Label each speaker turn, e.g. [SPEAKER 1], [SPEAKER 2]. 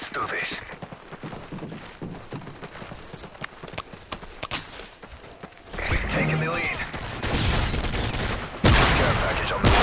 [SPEAKER 1] Let's do this. We've taken the lead. Care package on the